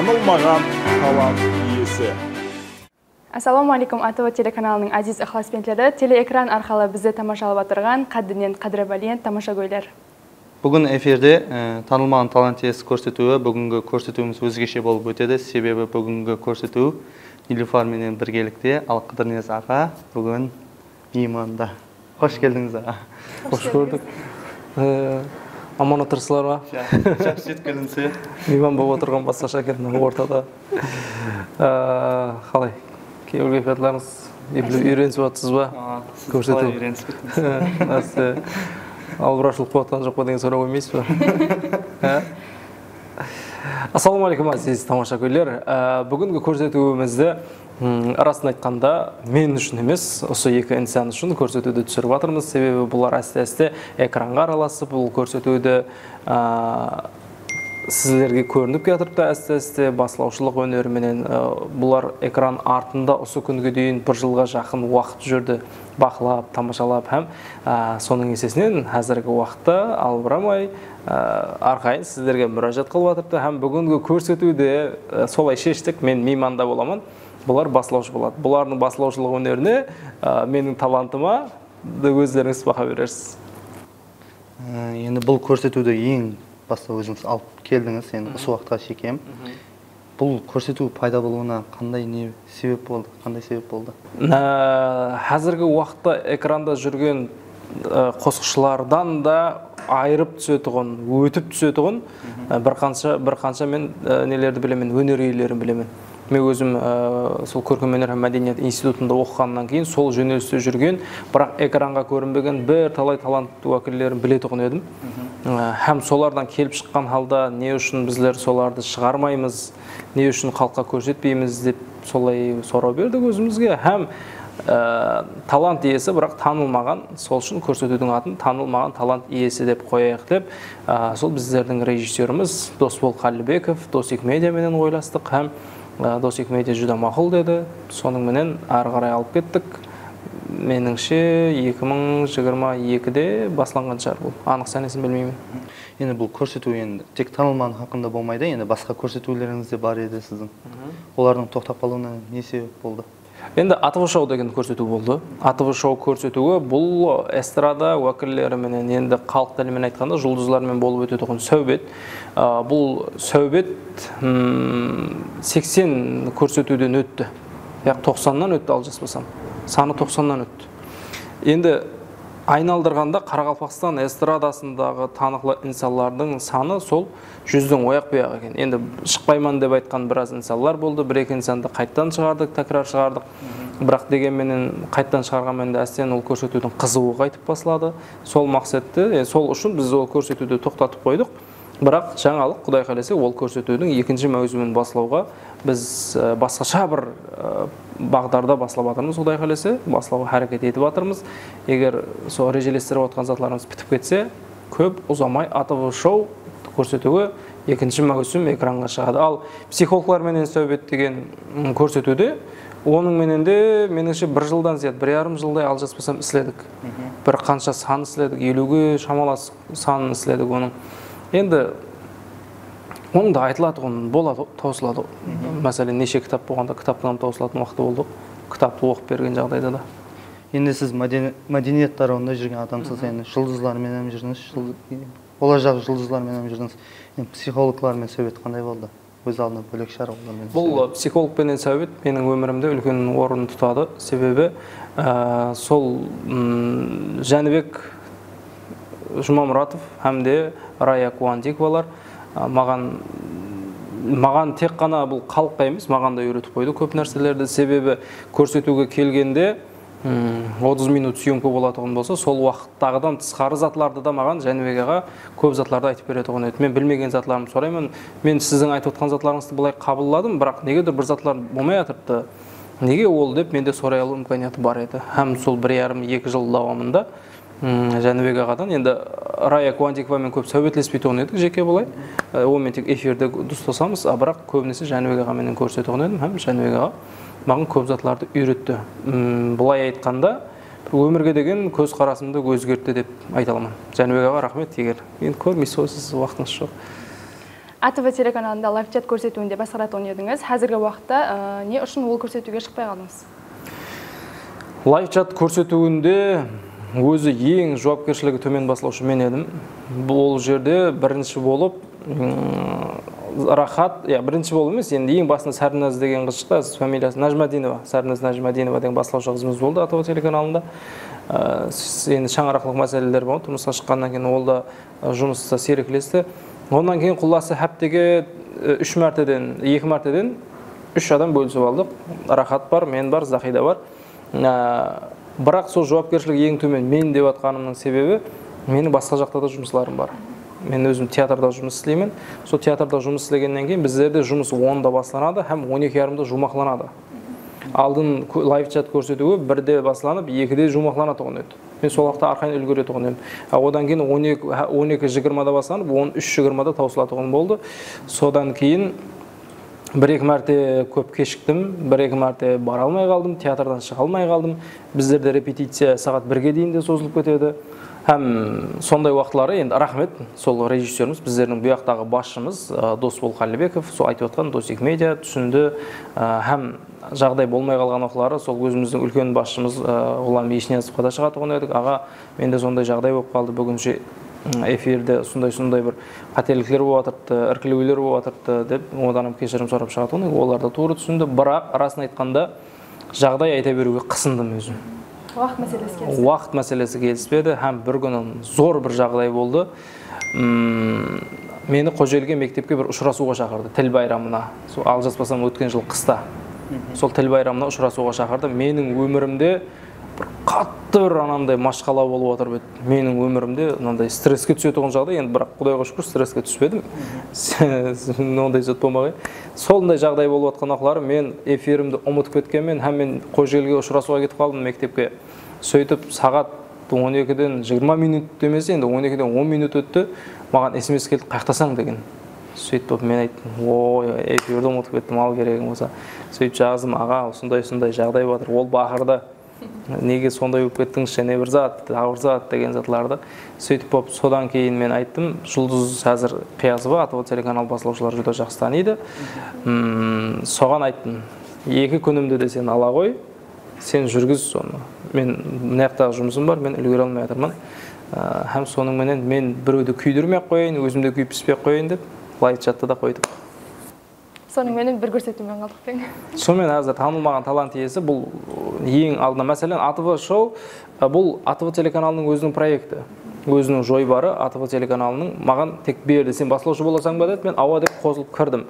танылмаған талант иесі. Ассалаумағалейкум атв телеканалының азиз ықыласпенділері телеэкран арқылы бізді тамашалап отырған қадірінен қадірбәлиен тамашагөйлер. Бүгін эфирде ә, танылмаған талант иесі көрсетуі бүгінгі көрсетуіміз өзгеше болып өтеді. Себебі бүгінгі көрсету нилюфар менен біргелікте ал қыдырниязаға бүгін мейманда. Қош келдіңіз аға. Қош көрдік. Ә, аман отырсыздар ма жақсы жеткеніңізге мейман болып отырған басқаша екен мына ортада. Ә, қалай? Кейбір кайфиятларыңыз үйренісіп жатсыз ба? Көрсету үйренісіп кеттіңіз? Болып жатқан жоқ па деген сұрап қоймайсыз ба? Ассалаумағалейкум азиз тамаша көйлер Ә, бүгінгі көрсетуімізді расын айтқанда мен үшін емес осы екі инсан үшін көрсетуді түсіріп жатырмыз себебі бұлар әсте әсте экранға араласып бұл көрсетуді сіздерге көрініп келе жатырып та әсте әсте басылаушылық өнеріменен. Ә, бұлар экран артында осы күнге дейін бір жылға жақын уақыт жүрді. Бақылап тамашалап һәм ә, соның есесінен қазіргі уақытта албырамай ә, арқайын сіздерге мұражат қылып жатырды һәм бүгінгі көрсетуде солай шештік мен мейманда боламын. Бұлар басылаушы болады. Бұлардың басылаушылық өнеріне менің талантыма өздеріңіз баға берерсіз. Ә, енді бұл көрсетуді ең баста өзіңіз алып келдіңіз енді осы уақытқа шекем. Бұл көрсету пайда болуына қандай не себеп болды қандай себеп болды? Ә, қазіргі уақытта экранда жүрген ә, қосқышлардан да айырып түсетұғын өтіп түсетұғын ә, бір қанша бір қанша мен ә, нелерді білемін өнер иелерін білемін. Мен өзім ә, сол көркемөнер һәм мәдениет институтында оқығаннан кейін сол жөнелісте жүрген бірақ экранға көрінбеген бір талай талант уәкілдерін білетұғын едім. Һәм солардан келіп шыққан халда не үшін біздер соларды шығармаймыз не үшін халыққа көрсетпейміз деп солай сұрау бердік өзімізге. Һәм ә, талант иесі бірақ танылмаған сол үшін көрсетудің атын танылмаған талант иесі деп қояйық деп ә, сол біздердің режиссеріміз досбол қалібеков досик медиаменен ойластық. Һәм ә, досик медиа жүдә мақұл деді. Соныңменен ары қарай алып кеттік. Меніңше 2022-де басланған шығар бұл. Анық сәнесін білмеймін. Енді бұл көрсету енді тек танылмаған хақында болмайды енді басқа көрсетулеріңіз де бар еді сіздің. Олардың тоқтап қалуына не себеп болды? Енді атв шоу деген көрсету болды. Атв шоу көрсетуі бұл эстрада уәкілдеріменен енді халық тілімен айтқанда жұлдыздармен болып өтетұғын сәубет. Ә, бұл сәубет 80 көрсетуден өтті. Яғни 90-нан өтті алжаспасам. Саны 90-нан өтті. Енді айналдырғанда қарақалпақстан эстрадасындағы танықлы инсандардың саны сол жүздің ояқ бұяқ екен. Енді шықпайман деп айтқан біраз инсандар болды. Бір екі инсанды қайттан шығардық тәкрар шығардық. Бірақ дегенменен қайттан шығарғанмен де әстен ол көрсетудің қызуы қайтып басылады. Сол мақсатты сол үшін біз ол көрсетуді тоқтатып қойдық. Бірақ жаңалық құдай қаласа ол көрсетудің екінші маусымын басылауға біз басқаша бір бағдарда баслап жатырмыз құдай қаласа. Басылауға әрекет етіп жатырмыз. Егер сол режелестіріп отқан затларымыз бітіп кетсе көп ұзамай атв шоу көрсетуі екінші маусым экранға шығады. Ал психологларменен сөhбет деген көрсетуде оның менен де меніңше бір жылдан зият бір жарым жылдай алжаспасам істедік бір қанша сан істедік елуге шамалас санын істедік оның. Енді оның да айтылады ғой болады таусылады мәселен неше кітап болғанда кітаптан таусылатын уақыты болды. Кітапты оқып берген жағдайда да. Енді сіз мәдени- мәдениет тарауында жүрген адамсыз енді жұлдыздарменен жүрдіңіз болашақ жұлдыздарменен жүрдіңіз енді психологлармен сөhбет қандай болды? Өз алдына бөлек шығар олармен бұл психологпенен сәубет менің өмірімде үлкен орын тұтады. Себебі ә, сол м, жәнібек жұмамұратов һәм де рая куандиковалар маған маған тек қана бұл халыққа емес маған да үйретіп қойды көп нәрселерді. Себебі көрсетуге келгенде м, 30 минут съемка болатұғын болса сол уақыттағыдан тысқары затларды да маған жәнібек аға көп затларды айтып беретұғын еді. Мен білмеген затларымды сұраймын. Мен сіздің айтып отқан затларыңызды былай қабылдадым бірақ негедір бір затлар болмай жатырды неге ол деп менде сұрай алу имканияты бар еді. Һәм сол бір жарым екі жыл давамында жәнібек ағадан. Енді рая куантиковамен көп сөhбетлеспейтұғын едік жеке былай Ә, онымен тек эфирде достасамыз. А бірақ көбінесе жәнібек ағаменен көрсетуғын едім. Һәм жәнібек аға маған көп затларды үйретті. Былай айтқанда өмірге деген көзқарасымды өзгертті деп айта аламын. Жәнібек аға рахмет. Егер енді көрмейсіз ғой сіз уақытыңыз жоқ. Атв телеканалында лайв чат көрсетуінде басқаратын едіңіз. Қазіргі уақытта ә, не үшін ол көрсетуге шықпай қалдыңыз? Лайв чат көрсетуінде өзі ең жауапкершілігі төмен басылаушы мен едім. Бұл жерде бірінші болып рахат иә бірінші болып емес енді ең басында сәрназ деген қыз шықты фамилиясы нәжмәдинова сәрназ нәжмәдинова деген басылаушы қызымыз болды атв телеканалында. Ә, енді шаңырақлық мәселелер болды тұрмысқа шыққаннан кейін ол да жұмыста серіктесті. Онан кейін құласы хәптеге үш мәртеден екі мәртеден үш адам бөлісіп алдық. Рахат бар мен бар захида бар. Ә, бірақ сол жауапкершілік ең төмен мен деп жатқанымның себебі менің басқа жақта да жұмысларым бар. Мен өзім театрда жұмыс істеймін. Сол театрда жұмыс істегеннен кейін біздерде жұмыс онда басталады һәм он екі жарымда жұмақланады. Алдын лайв чат көрсетуі бірде басланып екіде жұмақланатұғын еді мен сол уақытта арқайын үлгеретұғын едім. Одан кейін он екі он екі жиырмада басталып он үш жиырмада таусылатұғын болды. Содан кейін бір екі мәрте көп кешіктім бір екі мәрте бара алмай қалдым театрдан шыға алмай қалдым. Біздерде репетиция сағат бірге дейін де созылып кетеді. Һәм сондай уақытлары енді рахмет сол режиссеріміз біздердің бұл жақтағы басшымыз досбол қалибеков сол айтып отқан досик медиа түсінді. Һәм жағдай болмай қалған уақытлары сол өзіміздің үлкен басшымыз ғұлам ешниязовқа да шығатын едік. Аға менде сондай жағдай болып қалды. Бүгінше эфирде сондай сондай бір қателіктер болып жатырды іркілулер болып жатырды деп одан кешірім сұрап шығатын олар да тура түсінді. Бірақ расын айтқанда жағдай айта беруге қысындым өзім. Уақыт мәселесі келіспеді уақыт мәселесі келіспеді һәм бір күні зор бір жағдай болды. Мені қожелге мектепке бір ұшырасуға шақырды тіл байрамына. Сол алжаспасам өткен жыл қыста. Сол тіл байрамына ұшырасуға шақырды. Менің өмірімде бір қатты бір анандай машқала болып жатыр еді. Менің өмірімде мынандай стресске түсетін жағдай енді бірақ құдайға шүкір стресске түспедім ондай зат болмаған. Сондай жағдай болып жатқан уақытлары мен эфирімді ұмытып кеткенмен һәм мен қожелге ұшырасуға кетіп қалдым мектепке. Сөйтіп сағат он екіден жиырма минут емес енді он екіден он минут өтті. Маған смс келді қаяқтасың деген. Сөйтіп мен айттым ой эфирді ұмытып кеттім ал керегім болса сөйтіп жаздым аға осындай осындай жағдай болып жатыр ол бақырды неге сондай болып кеттіңіз және бір зат бір зат деген затларды сөйтіп болып содан кейін мен айттым жұлдыз қазір қиязова атв телеканал басылаушылар жүдә жақсы таниды соған айттым. Екі күнімді де сен ала қой сен жүргіз соны. Мен мына жақтағы жұмысым бар мен үлгере алмай жатырмын. Һәм соныңменен мен біреуді күйдірмей ақ қояйын өзім де күйіп піспей ақ қояйын деп лайв чатты да қойдық. Сонымен бір көрсетумен қалдық тең сонымен қазір танылмаған талант иесі бұл ең алдында. Мәселен атв шоу бұл атв телеканалының өзінің проекті. Өзінің жойбары атв телеканалының маған тек берді сен басылаушы боласың ба деді мен ауа деп қосылып кірдім.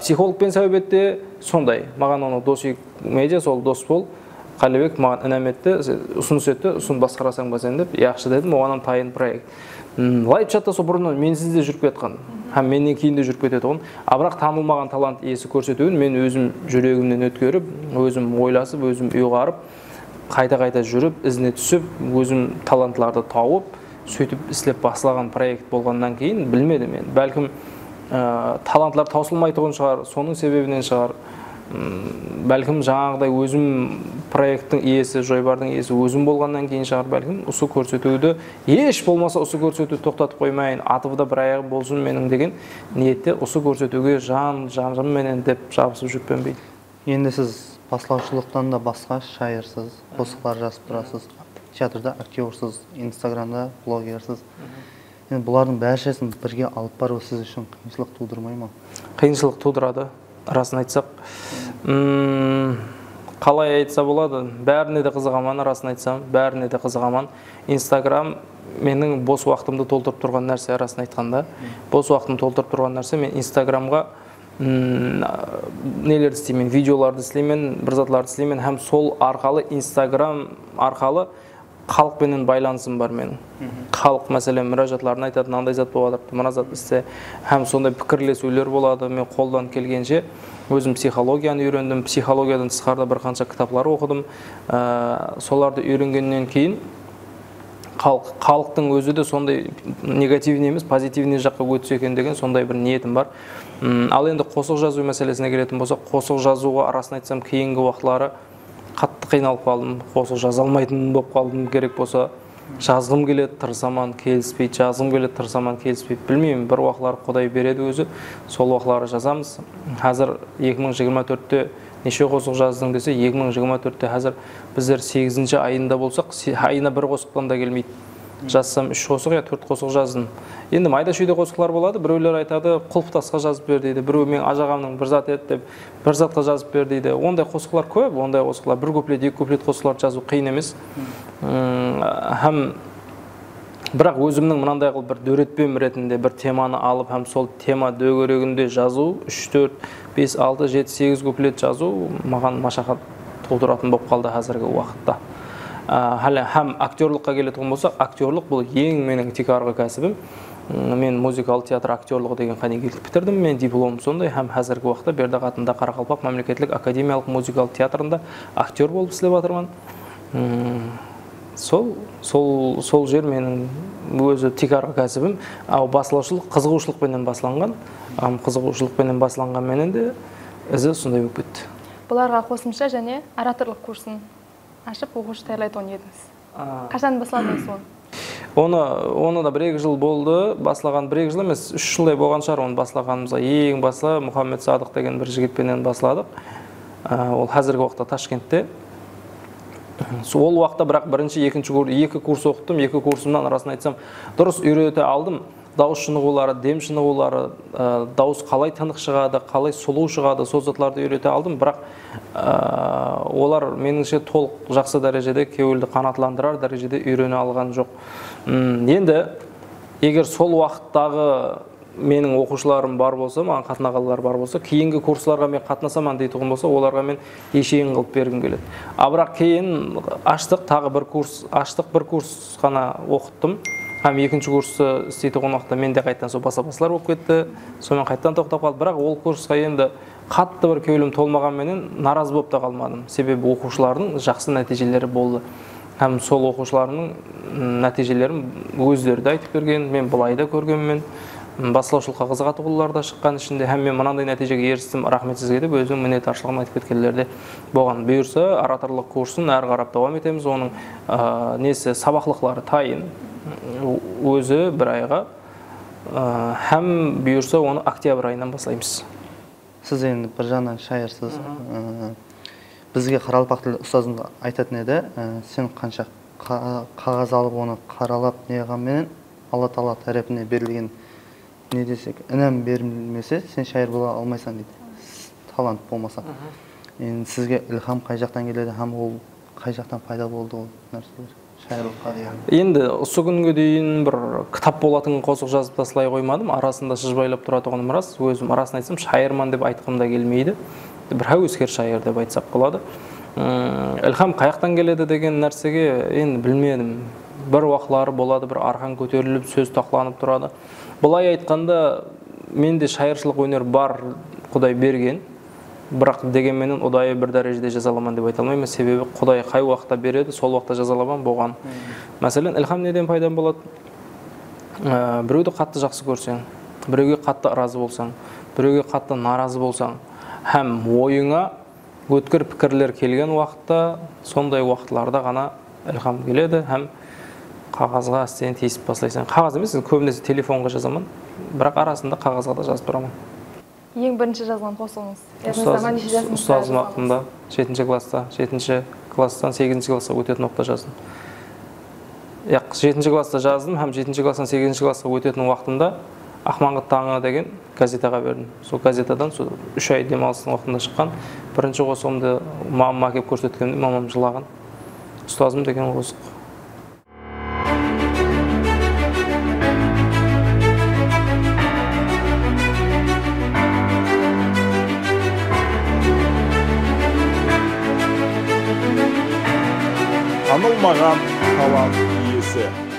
Психологпен сәубетте сондай. Маған оны досик медиа сол дос бол. Қалибек маған інім етті ұсыныс етті ұсын басқарасың ба сен деп яқшы дедім оған тайын проект лайв чатта сол бұрыннан менсіз де жүріп кетқан һәм менен кейін де жүріп кетеді тұғын а бірақ танылмаған талант иесі көрсетуін мен өзім жүрегімнен өткеріп өзім ойласып өзім ұйғарып қайта қайта жүріп ізіне түсіп өзім талантларды тауып сөйтіп істеп басталған проект болғаннан кейін білмедім мен бәлкім ә, талантлар таусылмайтұғын шығар соның себебінен шығар бәлкім жаңағыдай өзім проекттің иесі жойбардың иесі өзім болғаннан кейін шығар бәлкім осы көрсетуді еш болмаса осы көрсетуді тоқтатып қоймайын атывда бір аяғы болсын менің деген ниетте осы көрсетуге жан жанымменен деп жабысып жүріппін бейді енді сіз басылаушылықтан да басқа шайырсыз қосықлар жазып тұрасыз театрда актерсыз инстаграмда блогерсіз енді бұлардың бәршесін бірге алып бару сіз үшін қиыншылық тудырмай ма? Қиыншылық тудырады. Расын айтсақ. Қалай айтса болады бәріне де қызығамын расын айтсам бәріне де қызығамын. Инстаграм менің бос уақытымды толтырып тұрған нәрсе расын айтқанда. Бос уақытымды толтырып тұрған нәрсе мен инстаграмға нелерді істеймін видеоларды істеймін бір затларды істеймін. Һәм сол арқалы инстаграм арқалы халықпенен байланысым бар менің халық мәселен мұражатларын айтады мынандай зат болып жатыр мына зат істе һәм сондай пікірлесулер болады мен қолдан келгенше өзім психологияны үйрендім психологиядан тысқарыда бір қанша кітаплар оқыдым ә, соларды үйренгеннен кейін халық халықтың өзі де сондай негативный емес позитивный жаққа өтсе екен деген сондай бір ниетім бар ал енді қосық жазу мәселесіне келетін болсақ қосық жазуға арасын айтсам кейінгі уақытлары қатты қиналып қалдым. Қосық жаза алмайтын болып қалдым. Керек болса жазғым келеді тырысаман келіспейді. Жазғым келеді тырысаман келіспейді. Білмеймін бір уақытлар құдай береді өзі. Сол уақытлары жазамыз. Қазір 2024-те неше қосық жаздың десе 2024-те қазір біздер 8 айында болсақ айына бір қосықтан да келмейді. Жазсам үш қосық я төрт қосық жаздым. Енді майда шүйде қосықлар болады біреулер айтады құлпытасқа жазып бер дейді. Біреу мен ажағамның бір зат еді деп бір затқа жазып бер дейді. Ондай қосықлар көп ондай қосықлар бір куплет екі куплет қосықларды жазу қиын емес. Һәм бірақ өзімнің мынандай қылып бір дөретпем ретінде бір теманы алып һәм сол тема дөңгелегінде жазу үш төрт бес алты жеті сегіз куплет жазу маған машақат тудыратын болып қалды қазіргі уақытта. Әлі һәм актерлыққа келетін болсақ актерлық бұл ең менің текарғы кәсібім. М, мен музыкалық театр актерлығы деген қанегейлік бітірдім. Мен дипломым сондай һәм қазіргі уақытта бердіқ атында қарақалпақ мемлекеттік академиялық музыкалық театрында актер болып істеп жатырмын сол сол сол жер менің өзі текарғы кәсібім. Ал басылаушылық қызығушылықпенен басланған қызығушылықпенен басланғанменен де ізі сондай болып кетті. Бұларға қосымша және ораторлық курсын ашып оқушы даярлайтын едіңіз қашан басладыңыз оны оны оны да бір екі жыл болды. Баслаған бір екі жыл емес үш жылдай болған шығар. Оны баслағанымызға ең басы мұхаммед садық деген бір жігітпенен басладық. Ә, ол қазіргі уақытта ташкентте. Сол- ол уақытта бірақ бірінші екінші курс екі курс оқыттым. Екі курсымнан расын айтсам дұрыс үйрете алдым. Дауыс шынығулары дем шынығулары ә, дауыс қалай тынық шығады қалай сұлу шығады сол затларды үйрете алдым. Бірақ ә, олар меніңше толық жақсы дәрежеде кеуілді қанаттыландырар дәрежеде үйрене алған жоқ. М, енді егер сол уақыттағы менің оқушыларым бар болса маған қатынағандар бар болса кейінгі курстарға мен қатынасамын дейтұғын болса оларға мен ешең қылып бергім келеді. А бірақ кейін аштық тағы бір курс аштық бір курс қана оқыттым. Һәм екінші курсты істейтұғын уақытта менде қайтадан сол баса басалар болып кетті. Сонымен қайтадан тоқтап қалды. Бірақ ол курсқа енді қатты бір кеуілім толмағанменен наразы болып та қалмадым. Себебі оқушылардың жақсы нәтижелері болды. Һәм сол оқушыларымның м, нәтижелерін өздері де айтып берген мен былай да көргенмін. Басылаушылыққа қызығатулар да шыққан. Ішінде һәм мен мынандай нәтижеге ерістім рахмет сізге деп өзінің мінетаршылығын айтып кеткендер де болған. Бұйырса ораторлық курсын әрі қарап давам етеміз. Оның ә, несі сабақлықлары тайын өзі бір айға ә, һәм бұйырса оны октябрь айынан бастаймыз. Сіз енді бір жағынан шайырсыз. Ә, бізге қаралпақ тілі ұстазым да айтатын еді. Ә, сен қанша қа- қағаз алып оны қаралап неғанменен алла тағала тарапынан берілген не десек інім берілмесе сен шайыр бола алмайсың дейді. Талант болмаса. Енді сізге ілхам қай жақтан келеді һәм ол қай жақтан пайда болды ол нәрселер? Шайырлыққа деген енді осы күнге дейін бір кітап болатын қосық жазып тастай қоймадым. Арасында шыжбайлап тұратұғыным рас. Өзім расын айтсам шайырман деп айтқым да келмейді. Бір әуесқер шайыр деп айтсақ болады. Ілхам қаяқтан келеді деген нәрсеге енді білмедім. Бір уақытлары болады бір арқан көтеріліп сөз талқыланып тұрады. Былай айтқанда менде шайыршылық өнер бар құдай берген. Бірақ дегенменен ұдайы бір дәрежеде жаза аламын деп айта алмаймын. Себебі құдай қай уақытта береді сол уақытта жаза аламын болған мәселен ілхам неден пайда болады? Ә, біреуді қатты жақсы көрсең біреуге қатты разы болсаң біреуге қатты наразы болсаң һәм ойыңа өткір пікірлер келген уақытта сондай уақытларда ғана ілхам келеді һәм қағазға істен тиісіп бастайсың. Қағаз емес көбінесе телефонға жазамын. Бірақ арасында қағазға да жазып тұрамын. Ең бірінші жазған қосылыңыз. Ұстазым уақытында жетінші класста жетінші класстан сегізінші классқа өтетін уақытта жаздым. Иә жетінші класста жаздым һәм жетінші класстан сегізінші классқа өтетін уақытымда ақмаңғыт таңы деген газетаға бердім. Сол газетадан сол үш ай демалыстың уақытында шыққан бірінші қосылымды мамама әкеліп көрсеткенде мамам жылаған. Ұстазым деген қосық танылмаған талант иесі